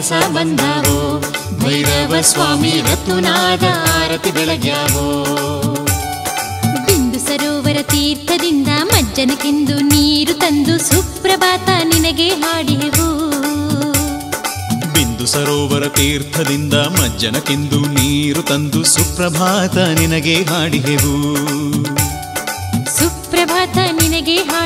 ಕಳಸ ಬಂದಾವೋ ಭೈರವ ಸ್ವಾಮಿ ರತುನಾದ ಆರತಿ ಬೆಳಗ್ಯಾವೋ? ಬಿಂದು ಸರೋವರ ತೀರ್ಥದಿಂದ ಮಜ್ಜನಕ್ಕೆಂದು ನೀರು ತಂದು ಸುಪ್ರಭಾತ ನಿನಗೆ ಹಾಡಿಹೆವು ಬಿಂದು ಸರೋವರ ತೀರ್ಥದಿಂದ ಮಜ್ಜನಕ್ಕೆಂದು ನೀರು ತಂದು ಸುಪ್ರಭಾತ ನಿನಗೆ ಹಾಡಿಹೆವು ಸುಪ್ರಭಾತ ನಿನಗೆ ಹಾಡಿಹೆವು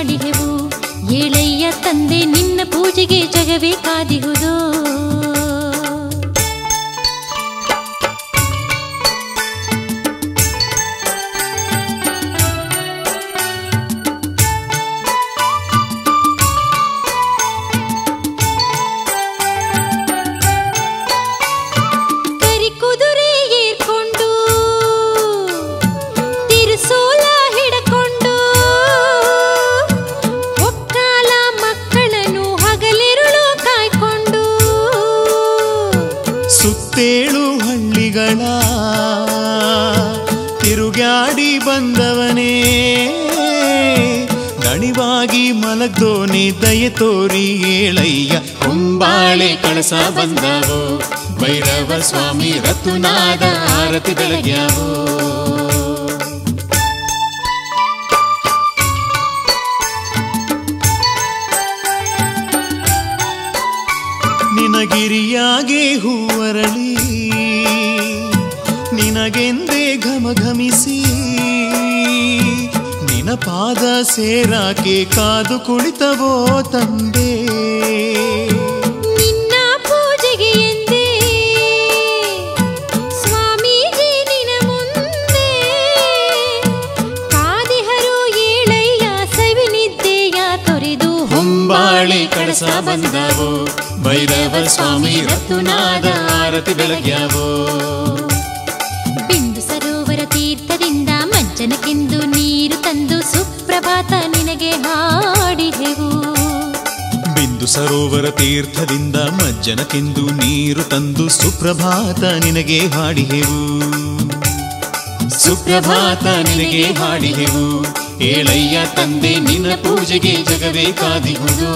ಸುತ್ತೇಳು ಹಳ್ಳಿಗಳ ತಿರುಗಾಡಿ ಬಂದವನೇ. ದಣಿವಾಗಿ ಮಲಗ್ದೋನೆ, ದಯ ತೋರಿ ಏಳಯ್ಯ, ಕುಂಬಾಳೆ ಕಳಸ ಬಂದವೋ. ಭೈರವ ಸ್ವಾಮಿ ರತುನಾದ ಆರತಿ ಬೆಳಗ್ಯಾವೋ. ನಿನಗಿರಿಯಾಗೆ ಹೂವರಳಿ ನಿನಗೆಂದೇ ಘಮಘಮಿಸಿ ನಿನ ಪಾದ ಸೇರಾಕೆ ಕಾದು ಕುಳಿತವೋ ತಂದೆ. ಹೊಂಬಾಳೆ ಕಳಸ ಬಂದಾವೋ. ಭೈರವ ಸ್ವಾಮಿ ರತುನಾದ ಆರತಿ ಬೆಳಗ್ಯಾವೋ. ಬಿಂದು ಸರೋವರ ತೀರ್ಥದಿಂದ ಮಜ್ಜನಕ್ಕೆಂದು ನೀರು ತಂದು ಸುಪ್ರಭಾತ ನಿನಗೆ ಹಾಡಿದೆವು. ಬಿಂದು ಸರೋವರ ತೀರ್ಥದಿಂದ ಮಜ್ಜನಕ್ಕೆಂದು ನೀರು ತಂದು ಸುಪ್ರಭಾತ ನಿನಗೆ ಹಾಡಿಹೆವು ಸುಪ್ರಭಾತ ನಿನಗೆ ಹಾಡಿದೆವು. ಏಳಯ್ಯ ತಂದೆ ನಿನ್ನ ಪೂಜೆಗೆ ಜಗವೇ ಕಾದಿಹುದು